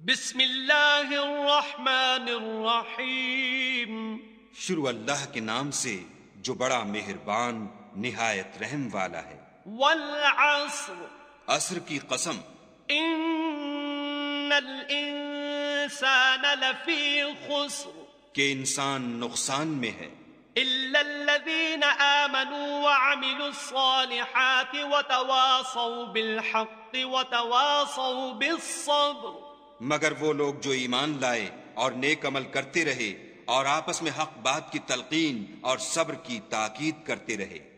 بسم اللہ الرحمن الرحیم۔ شروع اللہ کے نام سے جو بڑا مہربان نہایت رحم والا ہے۔ والعصر۔ عصر کی قسم۔ ان الانسان لفی خسر۔ کہ انسان نقصان میں ہے۔ الا الذين آمنوا وعملوا الصالحات وتواصوا بالحق وتواصوا بالصبر۔ مگر وہ لوگ جو ایمان لائے اور نیک عمل کرتے رہے اور آپس میں حق بات کی تلقین اور صبر کی تاکید کرتے رہے۔